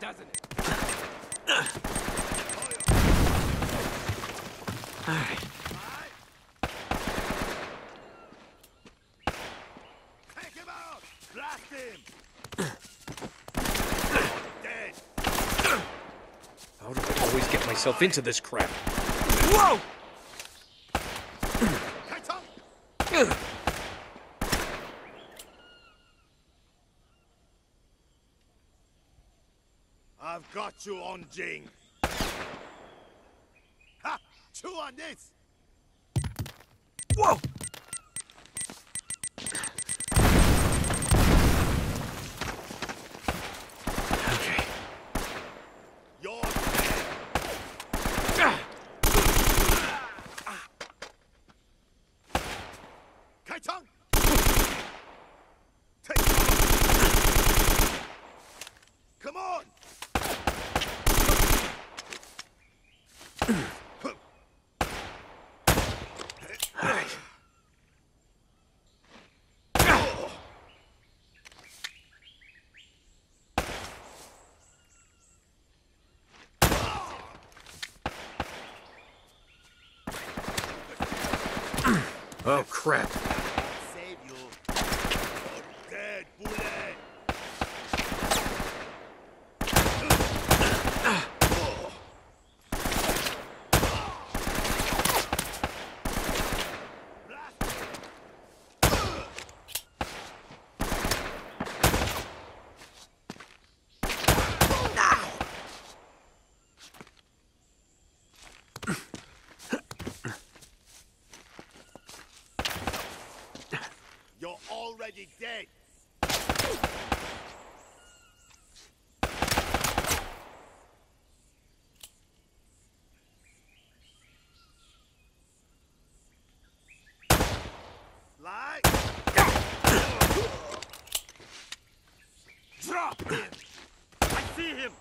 doesn't it? All right. Take him out! Blast him! Dead! How do I always get myself into this crap? Whoa! I've got you on Jing. Ha! Chew on this! Whoa! Okay. You're Kaitong! Take cover! Come on! All right. Oh, crap. Save you. You're dead, bullet! Already dead! I see him!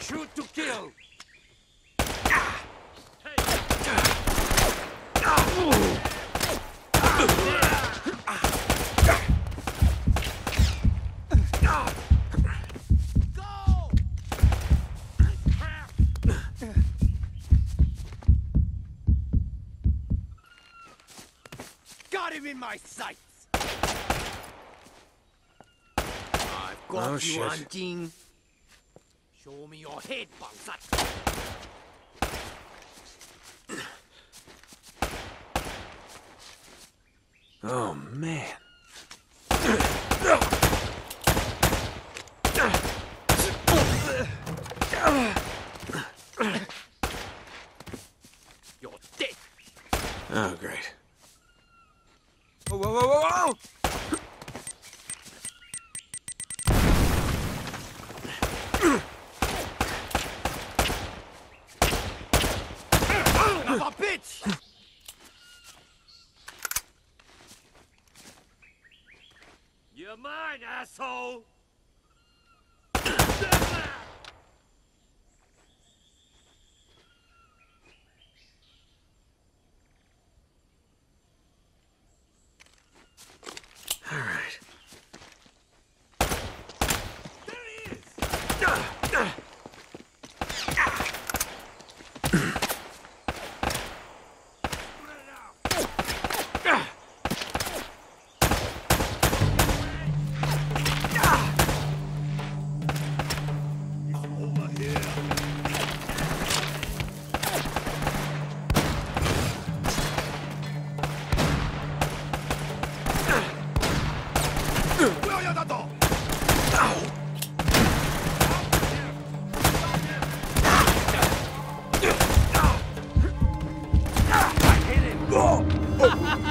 Shoot to kill! Go! Crap! Got him in my sights! I've got Oh, you, shit. Anjing. Show me your head, Bangsat. Oh, man. You're dead. Oh, great. Whoa, whoa, whoa, whoa, whoa! Bitch! You're mine, asshole! Oh!